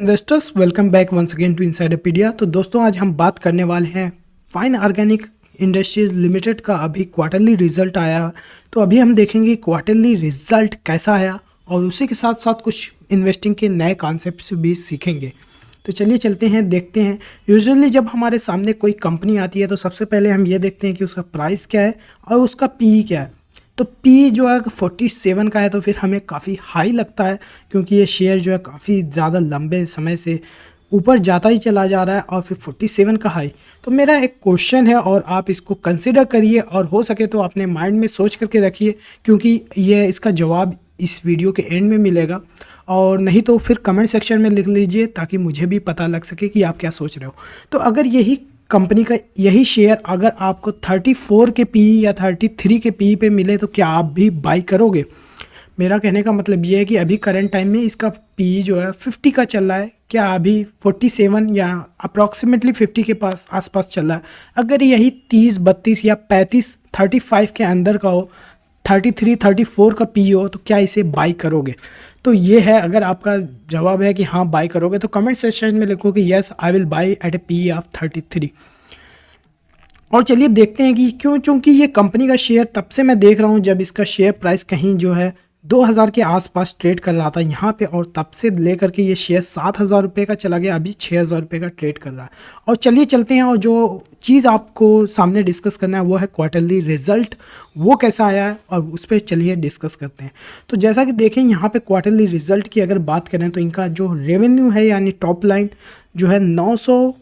Investors welcome back once again to Insidopedia तो दोस्तों, आज हम बात करने वाले हैं फाइन ऑर्गेनिक इंडस्ट्रीज़ लिमिटेड का। अभी क्वार्टरली रिज़ल्ट आया। तो अभी हम देखेंगे क्वार्टरली रिज़ल्ट कैसा आया और उसी के साथ साथ कुछ इन्वेस्टिंग के नए कॉन्सेप्ट भी सीखेंगे। तो चलिए चलते हैं, देखते हैं। यूजुअली जब हमारे सामने कोई कंपनी आती है तो सबसे पहले हम ये देखते हैं कि उसका प्राइस क्या है और उसका पी क्या है। तो पी जो है फोर्टी सेवन का है तो फिर हमें काफ़ी हाई लगता है, क्योंकि ये शेयर जो है काफ़ी ज़्यादा लंबे समय से ऊपर जाता ही चला जा रहा है और फिर फोर्टी सेवन का हाई तो मेरा एक क्वेश्चन है और आप इसको कंसिडर करिए और हो सके तो अपने माइंड में सोच करके रखिए, क्योंकि ये इसका जवाब इस वीडियो के एंड में मिलेगा. और नहीं तो फिर कमेंट सेक्शन में लिख लीजिए ताकि मुझे भी पता लग सके कि आप क्या सोच रहे हो. तो अगर यही कंपनी का यही शेयर अगर आपको 34 के पी या 33 के पी पे मिले तो क्या आप भी बाई करोगे? मेरा कहने का मतलब ये है कि अभी करंट टाइम में इसका पी जो है 50 का चल रहा है। क्या अभी 47 या अप्रॉक्सीमेटली 50 के पास, आसपास चल रहा है? अगर यही 30 बत्तीस या 35 35 के अंदर का हो 33 34 का पी हो तो क्या इसे बाई करोगे? तो ये है, अगर आपका जवाब है कि हाँ बाय करोगे तो कमेंट सेक्शन में लिखो कि yes I will buy at a P of thirty three और चलिए देखते हैं कि क्यों, चूँकि ये कंपनी का शेयर तब से मैं देख रहा हूँ जब इसका शेयर प्राइस कहीं जो है 2000 के आसपास ट्रेड कर रहा था यहाँ पे और तब से लेकर के ये शेयर सात हज़ार रुपये का चला गया, अभी छः हज़ार रुपये का ट्रेड कर रहा है। और चलिए चलते हैं और जो चीज़ आपको सामने डिस्कस करना है वो है क्वार्टरली रिज़ल्ट, वो कैसा आया है और उस पर चलिए डिस्कस करते हैं। तो जैसा कि देखें, यहाँ पे क्वार्टरली रिज़ल्ट की अगर बात करें तो इनका जो रेवेन्यू है, यानी टॉप लाइन जो है नौ सौ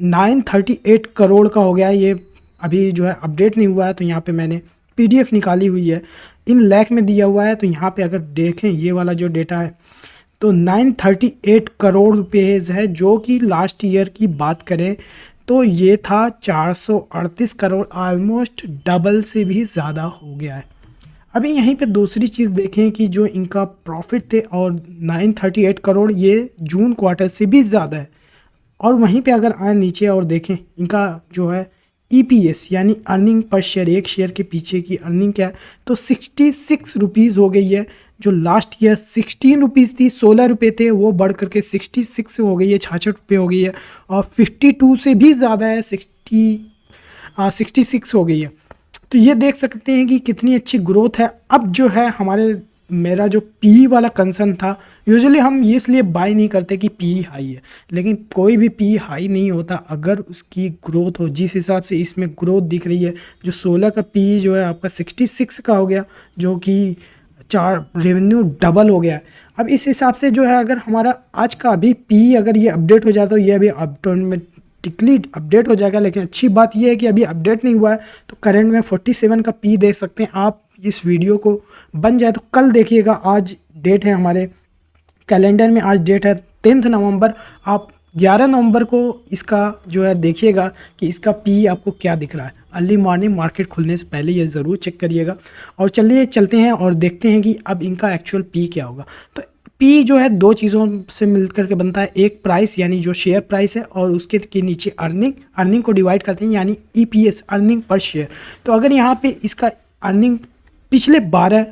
नाइन थर्टी एट करोड़ का हो गया ये अभी जो है अपडेट नहीं हुआ है तो यहाँ पे मैंने पीडीएफ निकाली हुई है। इन लैख में दिया हुआ है तो यहाँ पे अगर देखें ये वाला जो डेटा है तो 938 करोड़ रुपीज़ है, जो कि लास्ट ईयर की बात करें तो ये था 438 करोड़ ऑलमोस्ट डबल से भी ज़्यादा हो गया है। अभी यहीं पे दूसरी चीज़ देखें कि जो इनका प्रॉफिट थे और 938 करोड़, ये जून क्वार्टर से भी ज़्यादा है। और वहीं पे अगर आए नीचे और देखें, इनका जो है ईपीएस e यानी अर्निंग पर शेयर एक शेयर के पीछे की अर्निंग क्या है? तो सिक्सटी सिक्स रुपीज़ हो गई है, जो लास्ट ईयर सिक्सटीन रुपीज़ थी, सोलह रुपये थे, वो बढ़ करके सिक्सटी सिक्स हो गई है, छाछठ रुपये हो गई है, और फिफ्टी टू से भी ज़्यादा है सिक्सटी सिक्सटी सिक्स हो गई है। तो ये देख सकते हैं कि कितनी अच्छी ग्रोथ है। अब जो है हमारे मेरा जो पी वाला कंसर्न था यूजुअली हम ये इसलिए बाय नहीं करते कि पी हाई है। लेकिन कोई भी पी हाई नहीं होता, अगर उसकी ग्रोथ हो, जिस हिसाब से इसमें ग्रोथ दिख रही है, जो 16 का पी जो है, आपका 66 का हो गया, जो कि चार रेवेन्यू डबल हो गया। है अब इस हिसाब से जो है, अगर हमारा आज का अभी पी अगर ये अपडेट हो जाता तो ये अभी ऑटोमेटिकली अपडेट हो जाएगा। लेकिन अच्छी बात यह है कि अभी अपडेट नहीं हुआ है तो करंट में 47 का पी देख सकते हैं। आप इस वीडियो को बन जाए तो कल देखिएगा। आज डेट है हमारे कैलेंडर में। आज डेट है टेंथ नवंबर। आप 11 नवंबर को इसका जो है देखिएगा कि इसका पी आपको क्या दिख रहा है। अर्ली मॉर्निंग मार्केट खुलने से पहले ये ज़रूर चेक करिएगा। और चलिए चलते हैं और देखते हैं कि अब इनका एक्चुअल पी क्या होगा। तो पी जो है दो चीज़ों से मिल करके बनता है। एक प्राइस यानी जो शेयर प्राइस है, और उसके के नीचे अर्निंग अर्निंग को डिवाइड करते हैं, यानी ईपीएस अर्निंग पर शेयर तो अगर यहाँ पे इसका अर्निंग पिछले बारह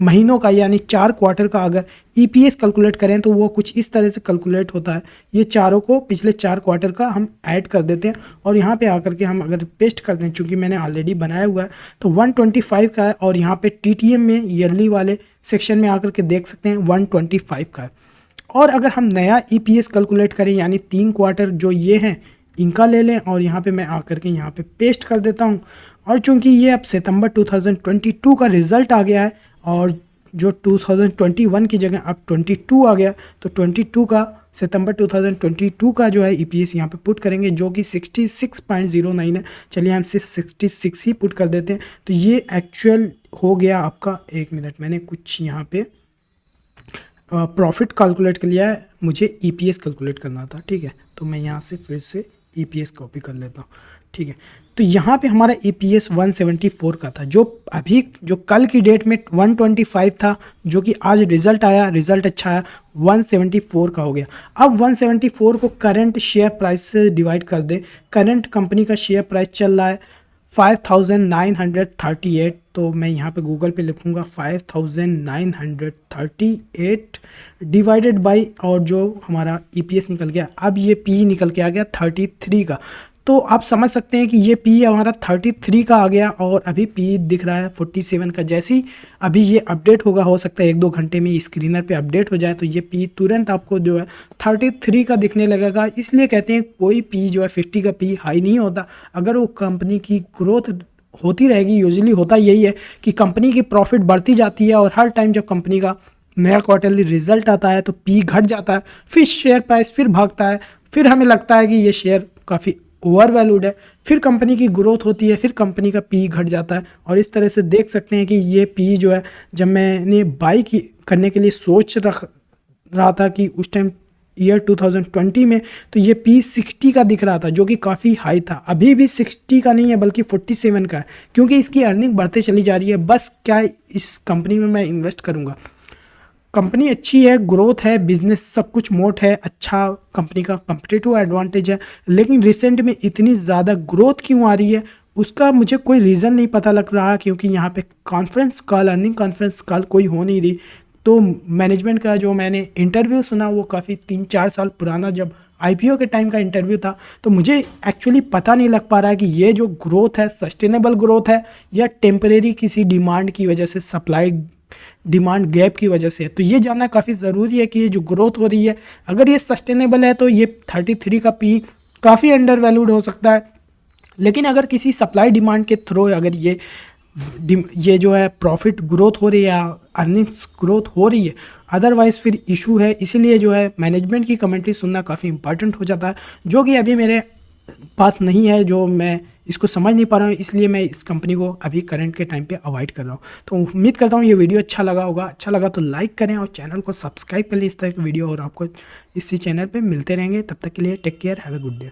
महीनों का, यानी चार क्वार्टर का अगर ईपीएस e कैलकुलेट करें तो वो कुछ इस तरह से कैलकुलेट होता है। ये चारों को पिछले चार क्वार्टर का हम ऐड कर देते हैं और यहाँ पे आकर के हम अगर पेस्ट कर दें, चूँकि मैंने ऑलरेडी बनाया हुआ है तो 125 का है और यहाँ पे टीटीएम में ईयरली वाले सेक्शन में आकर के देख सकते हैं 125 का है। और अगर हम नया ई e कैलकुलेट करें, यानी तीन क्वार्टर जो ये हैं, इनका ले लें और यहाँ पर मैं आकर के यहाँ पर पेस्ट कर देता हूँ। और चूँकि ये अब सितंबर 2022 का रिज़ल्ट आ गया है और जो 2021 की जगह अब 22 आ गया तो 22 का सितंबर 2022 का जो है ई पी यहाँ पर पुट करेंगे, जो कि 66.09 है। चलिए हम सिर्फ़ 66 ही पुट कर देते हैं। तो ये एक्चुअल हो गया आपका एक मिनट। मैंने कुछ यहाँ पे प्रॉफिट कैलकुलेट कर लिया है मुझे ई पी कैलकुलेट करना था, ठीक है? तो मैं यहाँ से फिर से ई पी कॉपी कर लेता हूँ। ठीक है। तो यहाँ पे हमारा E P S one seventy four का था, जो अभी जो कल की डेट में वन ट्वेंटी फाइव था, जो कि आज रिज़ल्ट आया, रिज़ल्ट अच्छा आया वन सेवेंटी फोर का हो गया। अब वन सेवेंटी फोर को करंट शेयर प्राइस से डिवाइड कर दे। करंट कंपनी का शेयर प्राइस चल रहा है 5938 तो मैं यहाँ पे गूगल पे लिखूँगा 5938 डिवाइडेड बाय और जो हमारा ईपीएस e निकल गया, अब ये पी निकल के आ गया 33 का। तो आप समझ सकते हैं कि ये पी हमारा 33 का आ गया और अभी पी दिख रहा है 47 का। जैसे अभी ये अपडेट होगा, हो सकता है एक दो घंटे में स्क्रीनर पे अपडेट हो जाए तो ये पी तुरंत आपको जो है 33 का दिखने लगेगा। इसलिए कहते हैं कोई पी जो है 50 का पी हाई नहीं होता। अगर वो कंपनी की ग्रोथ होती रहेगी यूजली होता यही है कि कंपनी की प्रॉफिट बढ़ती जाती है और हर टाइम जब कंपनी का नया क्वार्टरली रिज़ल्ट आता है तो पी घट जाता है, फिर शेयर प्राइस फिर भागता है। फिर हमें लगता है कि ये शेयर काफ़ी ओवर वैल्यूड है, फिर कंपनी की ग्रोथ होती है, फिर कंपनी का पी घट जाता है और इस तरह से देख सकते हैं कि ये पी जो है, जब मैंने बाई की, करने के लिए सोच रख, रहा था कि उस टाइम ईयर 2020 में तो ये पी 60 का दिख रहा था, जो कि काफ़ी हाई था। अभी भी 60 का नहीं है, बल्कि 47 का है, क्योंकि इसकी अर्निंग बढ़ते चली जा रही है। बस क्या इस कंपनी में मैं इन्वेस्ट करूँगा? कंपनी अच्छी है ग्रोथ है बिज़नेस सब कुछ मोट है अच्छा कंपनी का कंपटेटिव एडवांटेज है, लेकिन रिसेंट में इतनी ज़्यादा ग्रोथ क्यों आ रही है, उसका मुझे कोई रीज़न नहीं पता लग रहा क्योंकि यहाँ पे conference call earning conference call कोई हो नहीं रही। तो मैनेजमेंट का जो मैंने इंटरव्यू सुना, वो काफ़ी तीन चार साल पुराना जब आईपीओ के टाइम का इंटरव्यू था तो मुझे एक्चुअली पता नहीं लग पा रहा है कि ये जो ग्रोथ है सस्टेनेबल ग्रोथ है, या टेम्परेरी किसी डिमांड की वजह से सप्लाई डिमांड गैप की वजह से तो ये जानना काफ़ी ज़रूरी है कि ये जो ग्रोथ हो रही है, अगर ये सस्टेनेबल है तो ये थर्टी थ्री का पी काफ़ी अंडर वैल्यूड हो सकता है। लेकिन अगर किसी सप्लाई डिमांड के थ्रू अगर ये ये जो है प्रॉफिट ग्रोथ हो रही है अर्निंग्स ग्रोथ हो रही है, अदरवाइज़ फिर इशू है। इसीलिए जो है मैनेजमेंट की कमेंट्री सुनना काफ़ी इंपॉर्टेंट हो जाता है। जो कि अभी मेरे पास नहीं है, जो मैं इसको समझ नहीं पा रहा हूँ, इसलिए मैं इस कंपनी को अभी करंट के टाइम पे अवॉइड कर रहा हूँ। तो उम्मीद करता हूँ ये वीडियो अच्छा लगा होगा। अच्छा लगा तो लाइक करें और चैनल को सब्सक्राइब कर लें इस तरह की वीडियो और आपको इसी चैनल पर मिलते रहेंगे। तब तक के लिए take care have a good day